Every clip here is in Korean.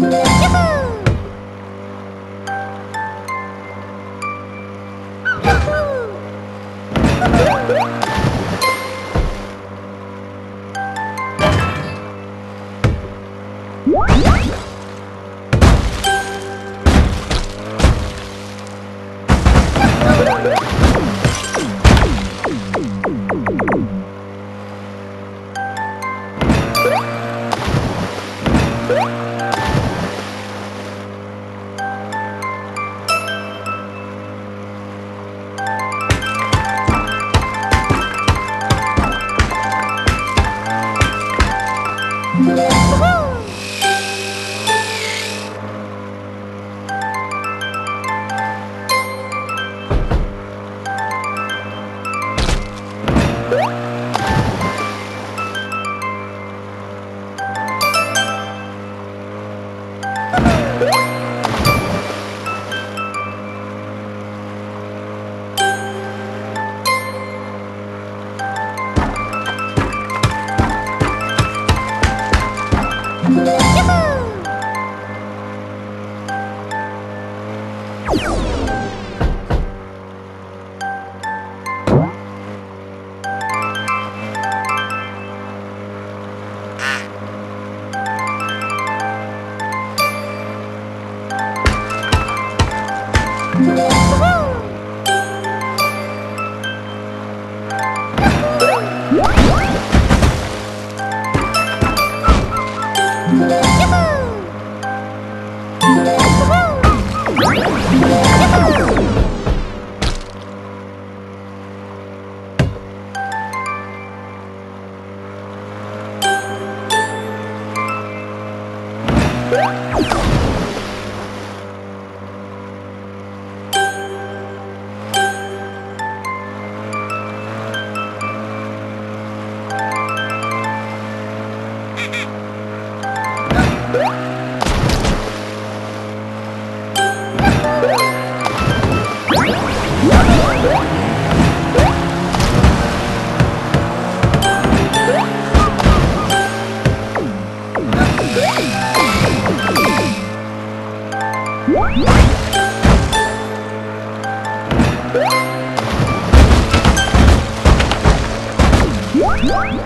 Bye. Thank you. Yeah.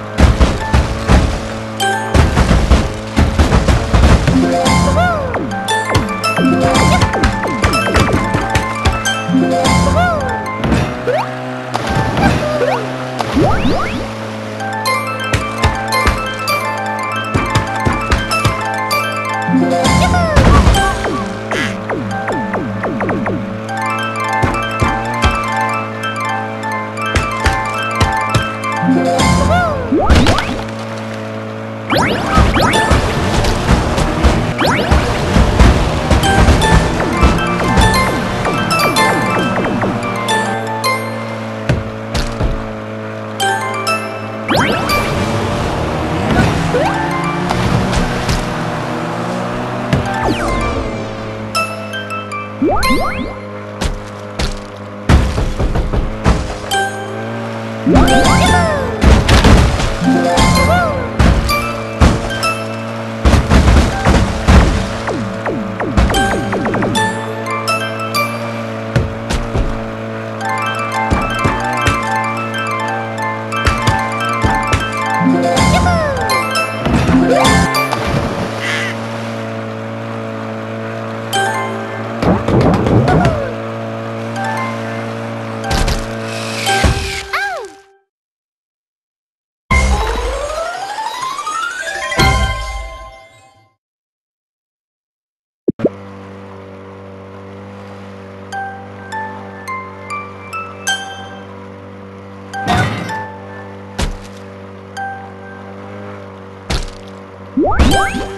What?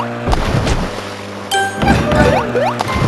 Thank you.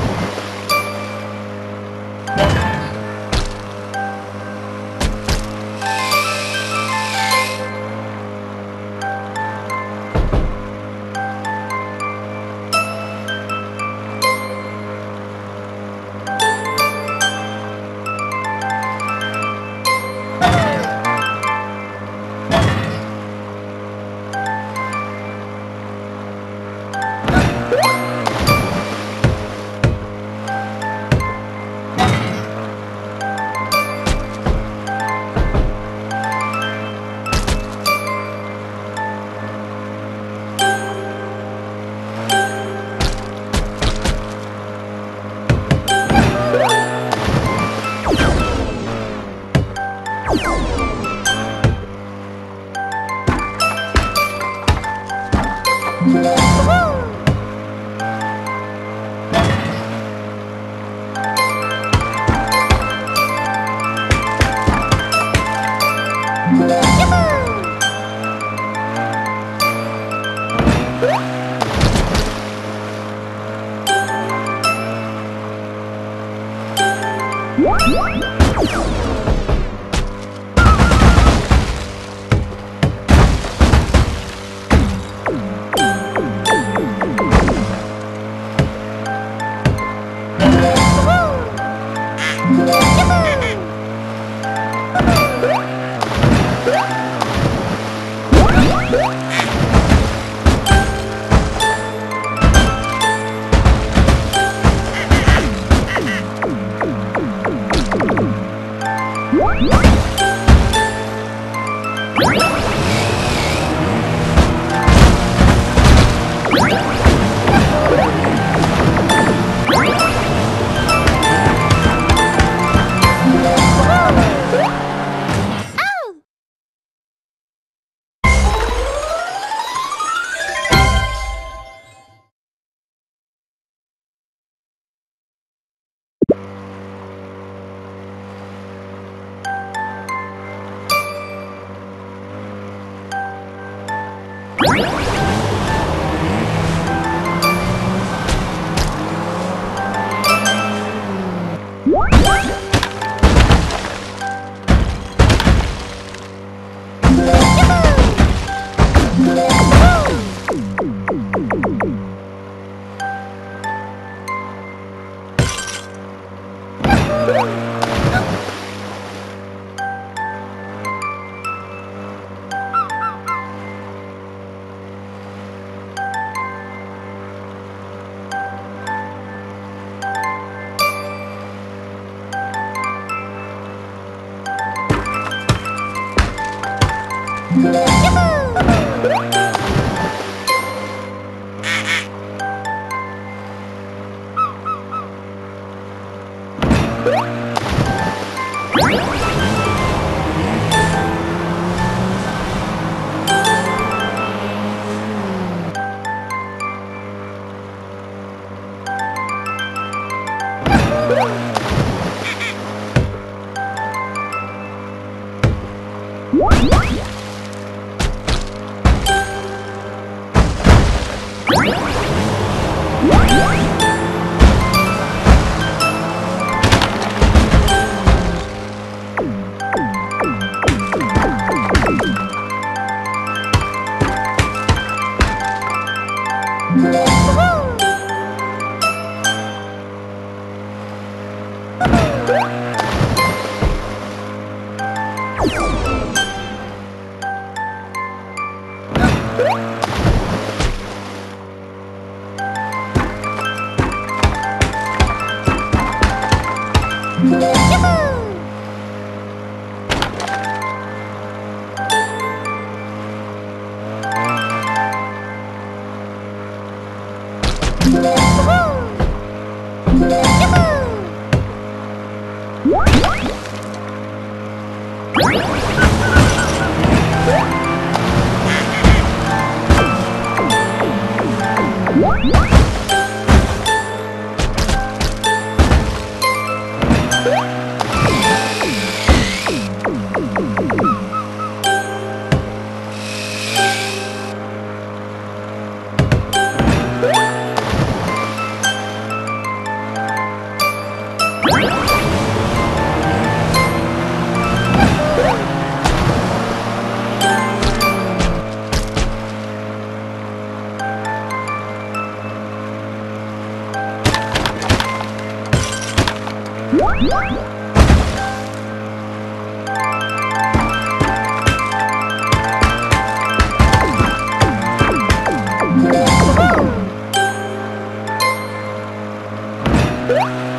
Oh! What? What? 유후!